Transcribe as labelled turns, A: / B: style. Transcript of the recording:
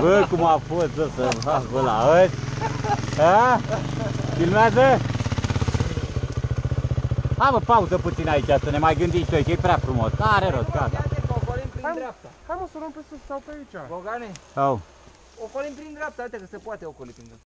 A: Bă, cum a fost să se fac bă la ăști? Ha? Filmează? Hai mă, pauză puțin aici, să ne mai gândim și noi, că e prea frumos. Are rost, gata.
B: Ia-te
C: Hai, Hai mă să luăm pe sus sau pe aici.
B: Bogane,
A: Au.
B: ocolim prin dreapta, uite că se poate ocoli prin dreapta.